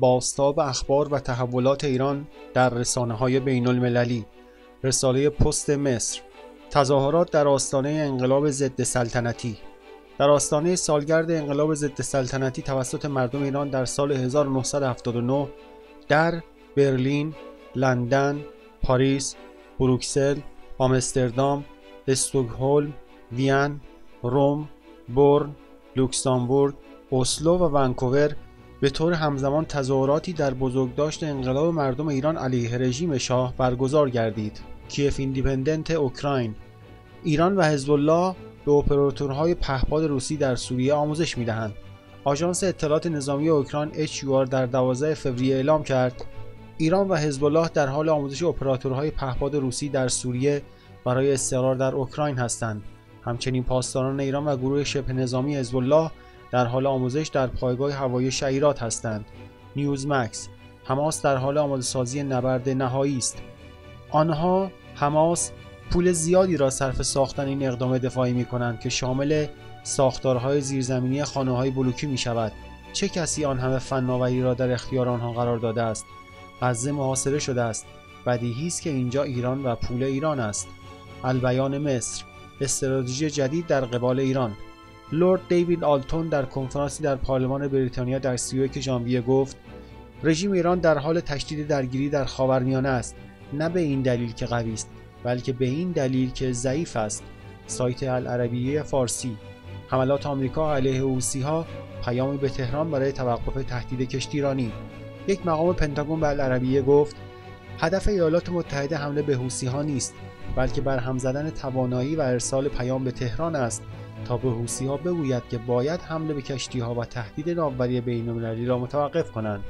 باستاب اخبار و تحولات ایران در رسانه های بین المللی رساله پست مصر تظاهرات در آستانه انقلاب ضد سلطنتی. در آستانه سالگرد انقلاب ضد سلطنتی توسط مردم ایران در سال 1979 در برلین، لندن، پاریس، بروکسل، آمستردام، استکهلم، وین، روم، برن، لوکسامبورگ، اسلو و ونکوور به طور همزمان تظاهراتی در بزرگداشت انقلاب مردم ایران علیه رژیم شاه برگزار گردید. Kyiv Independent اوکراین ایران و حزب الله به اپراتورهای پهپاد روسی در سوریه آموزش می‌دهند. آژانس اطلاعات نظامی اوکراین HUR در 12 فوریه اعلام کرد ایران و حزب الله در حال آموزش اپراتورهای پهپاد روسی در سوریه برای استقرار در اوکراین هستند. همچنین پاسداران ایران و گروه شبه نظامی حزب الله در حال آموزش در پایگاه هوایی شعیرات هستند. نیوز مکس حماس در حال آماده سازی نبرد نهایی است. آنها حماس پول زیادی را صرف ساختن این اقدام دفاعی می کنند که شامل ساختارهای زیرزمینی خانه های بلوکی می شود. چه کسی آن همه فناوری را در اختیار آنها قرار داده است؟ غزه محاصره شده است. بدیهی است که اینجا ایران و پول ایران است. البیان مصر استراتژی جدید در قبال ایران لورد دیوید آلتون در کنفرانسی در پارلمان بریتانیا در 31 ژانویه گفت رژیم ایران در حال تشدید درگیری در خاورمیانه است نه به این دلیل که قوی است بلکه به این دلیل که ضعیف است. سایت العربیه فارسی. حملات آمریکا علیه ها پیامی به تهران برای توقف تهدید کشتیرانی یک مقام پنتاگون به العربیه گفت هدف ایالات متحده حمله به ها نیست بلکه بر هم زدن توانایی و ارسال پیام به تهران است. تا به ها بگوید که باید حمله به کشتی ها و تهدید ناوبری بین را متوقف کنند.